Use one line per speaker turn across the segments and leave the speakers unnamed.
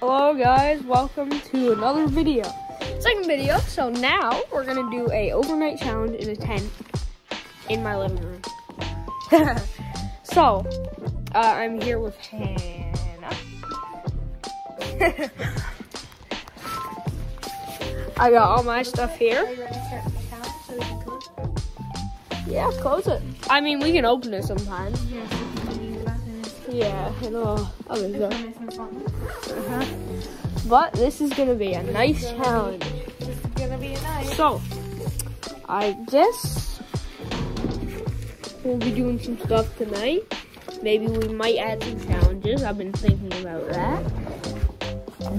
Hello guys, welcome to another video. Second video. So now we're gonna do a overnight challenge in a tent in my living room. so uh, I'm here with Hannah. I got all my stuff here. Yeah, close it. I mean, we can open it sometimes. Yeah. Other stuff. Uh-huh. But this is gonna be a nice challenge.
gonna be a night.
So, I guess we'll be doing some stuff tonight. Maybe we might add some challenges. I've been thinking about that.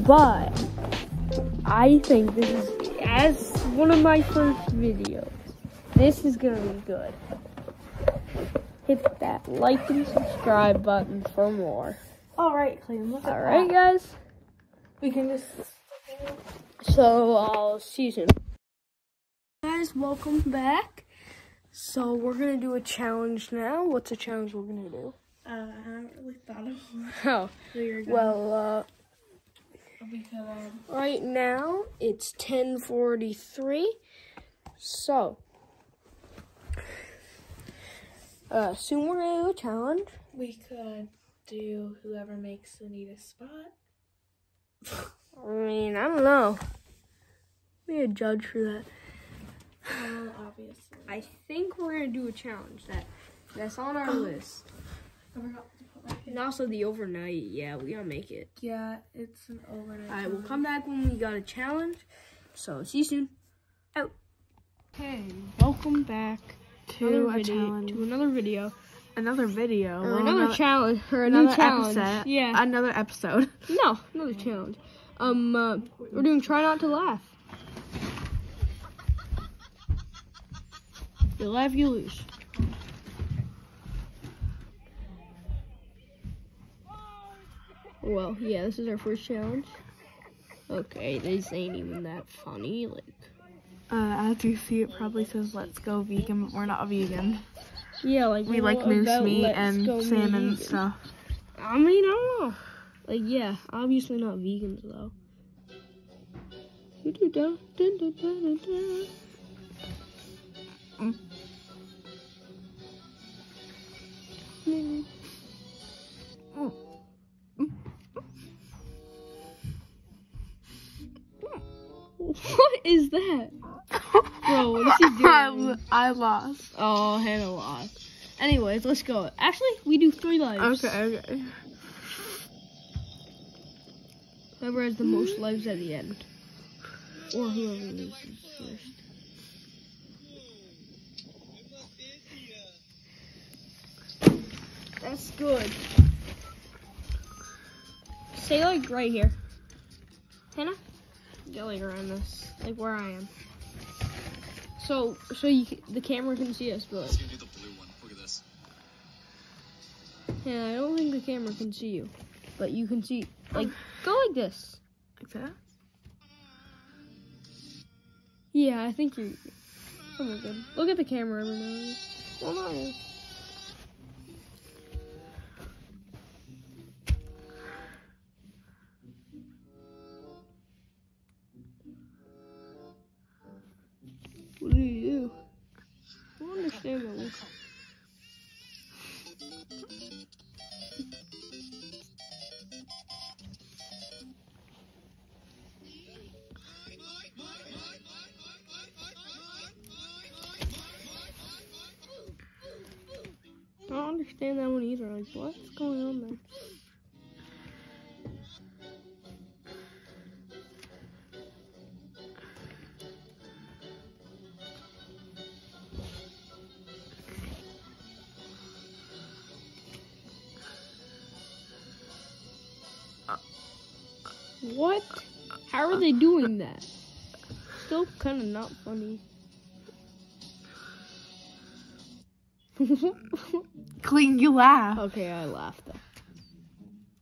But I think this is as one of my first videos. This is gonna be good. Hit that like and subscribe button for more.
All right, Clem. Look at
All right,
that.
guys.
We can just.
So I'll see you soon. Guys, welcome back. So we're gonna do a challenge now. What's a challenge we're gonna do?
Uh, I haven't really thought of one.
Oh,
So
well, uh,
because
right now it's 10:43. So, uh, soon we're gonna do a challenge.
we could do whoever makes the neatest spot.
I mean, I don't know. Be a judge for that.
Well, obviously.
I think we're gonna do a challenge that that's on our list.
I forgot to put my
And also the overnight. Yeah, we gotta make it.
Yeah, it's an overnight.
All right, we'll come back when we got a challenge. So see you soon. Out. Okay, welcome back
to
another
a
video,
challenge.
to another video
another video.
or
Well,
another challenge or
another
challenge.
episode.
Yeah,
Another episode.
no, another challenge. Um, uh, we're doing try not to laugh. You laugh, you lose. Well, yeah, this is our first challenge. Okay, this ain't even that funny. Like,
Uh, as you see, it probably says "Let's go vegan," but we're not vegan.
yeah, like
We like moose meat and salmon and stuff.
I mean, I don't know. Like, yeah, obviously not vegans though.
Mm.
What is that? Bro, what is he
I,
doing?
I lost.
Oh, Hannah lost. Anyways, let's go. Actually, we do three lives.
Okay, okay.
Whoever has the most lives at the end. Or whoever loses first. That's good. Stay like right here. Hannah? Get like around this. Like where I am. So, so you, the camera can see us, but
Let's do the blue one. Look at this.
yeah, I don't think the camera can see you, but you can see. Like, go like this.
Like that?
Yeah, I think you're. Oh my god. Look at the camera every now and then. Well, not understand that one either. Like, what's going on there? What? How are they doing that? Still kind of not funny.
Clean, you laugh.
okay, I laughed though.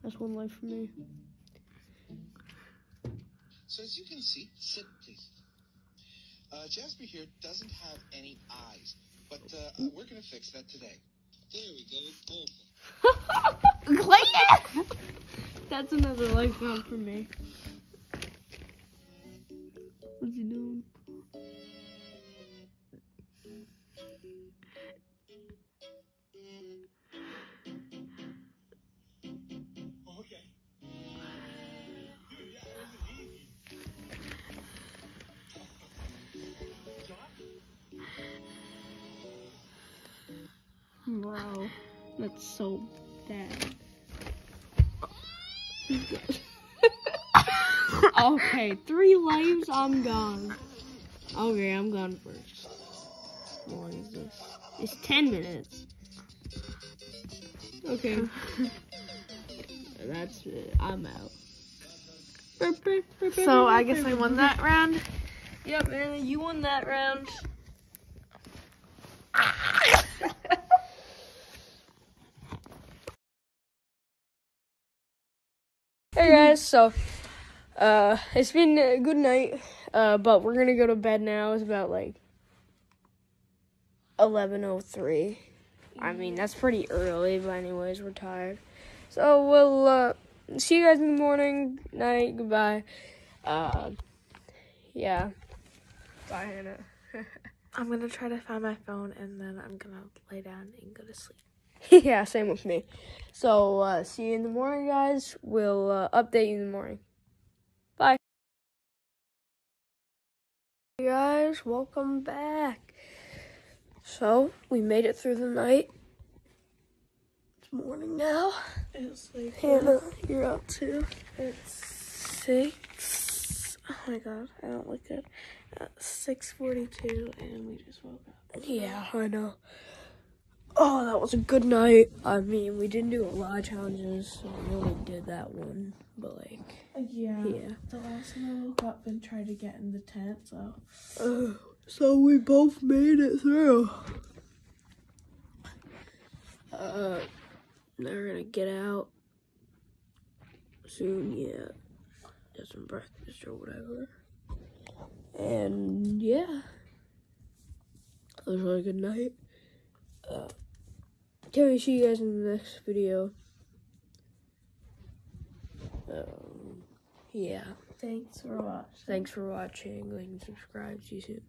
That's one life for me.
So as you can see, sit please. Uh, Jasper here doesn't have any eyes, but uh, uh, we're gonna fix that today. There we go. Boom.
Clayton!
That's another life round for me. Bro, that's so bad. okay, three lives, I'm gone. Okay, I'm gone first. How long is this? It's 10 minutes. Okay. That's it. I'm out.
So I guess I won that round.
Yep, man, you won that round. Hey guys, so uh it's been a good night. Uh but we're gonna go to bed now. It's about like eleven oh three. I mean that's pretty early, but anyways, we're tired. So we'll uh see you guys in the morning, night, goodbye. Uh yeah. Bye Hannah.
I'm gonna try to find my phone and then I'm gonna lay down and go to sleep.
yeah, same with me. So, uh, see you in the morning, guys. We'll uh, update you in the morning. Bye. Hey guys, welcome back. So, we made it through the night. It's morning now.
It's like
Hannah, you're up too.
it's six. Oh my god, I don't look good. Uh, six forty-two, and we just woke up.
Yeah, I know. Oh, that was a good night. I mean, we didn't do a lot of challenges, so we only did that one. But, like,
Yeah.
yeah.
The last one I woke up and tried to get in the tent, so
Uh, so we both made it through. Uh, now we're gonna get out soon. Yeah, get some breakfast or whatever. And yeah, it was a really good night. Uh, we see you guys in the next video? Um, yeah.
thanks for watching.
Thanks for watching. Like and subscribe. See you soon.